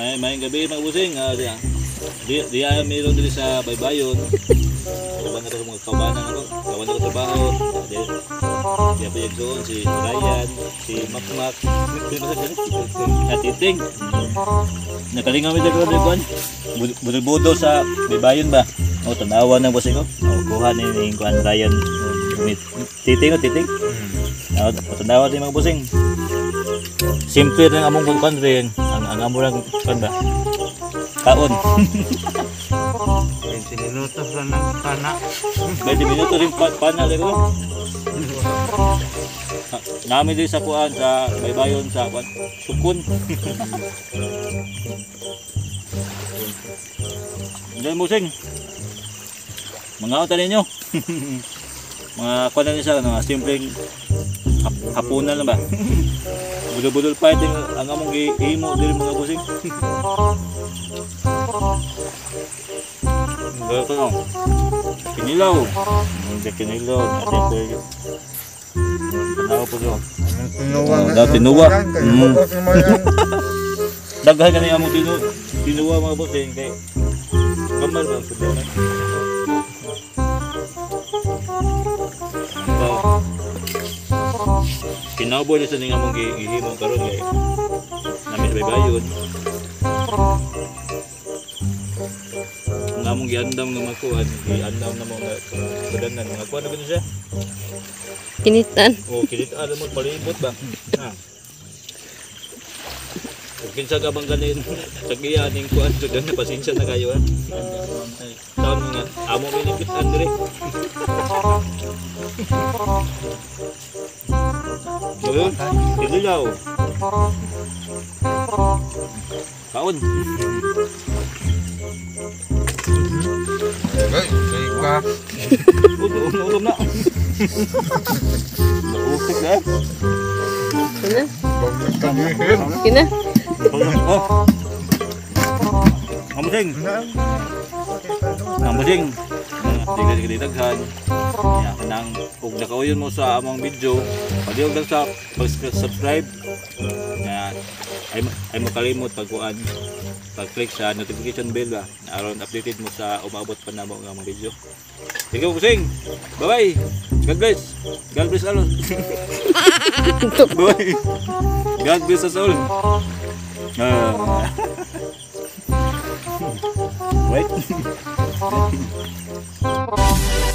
Ay, mayang gabi mga busing. Ah, di, di, di ay mayroon din sa baybayon. Kawan ako sa mga kawanan ako. Kawan ako trabaho. Di, di ako yung doon. Si Ryan, si Makmak. At Iting. Nakalingaw mi dagko dagko. Budo sa baybayon ba? O tanawa na busing ko. O kuha ni ni kuan Ryan. Titing o titing. O tanawa din mga busing. Simple rin among kuan rin. Ang amo lang kuan ba? Kaon. 20 minutos lang ng kana. 20 minuto rin pa pana dito. Nami din sa kuan sa baybayon sa kuan. Sukun. Diyan musing. Mga utan ninyo. mga kuan na siya ano, simpleng hap- hapunan lang ba? Budol-budol pa ito ang among ihimo diri mga busing. No. Kinilaw. Hindi kinilaw. Ate ko yun. Tanaw po yun. Daw tinuwa. Mm. Daghan ka na yung tinu tinuwa mga busing kay gambar mga pudunan. Kinaboy na sa ning among gi- gihimo karon kay namin baybayon. Ang among giandam nga makuan, giandam na mga badanan mga kuan na ba siya? Kinitan. O kinitaan mo palibot ba? Ha. Kung kinsa ka bang ganin, tagiya ning kuan to na pasensya na kayo ha. Taon nga, amo minipitan dire. Ayun, kinilaw. Kaon. Ay, say ka. Ulom na, ulom na. Naupik na. Kina? Kina? Ulom ko. Amusing. Tiga tiga daghan. Ya kanang ug nakauyon mo sa among video, padiog lang sa pag-subscribe. Na ay ay mo kalimot pagkuan pag-click sa notification bell ba aron updated mo sa umabot pa na mo nga video. Sige kusing. Bye-bye. God bless. God bless all. Bye. God bless us all. Ah. Wait. Oh,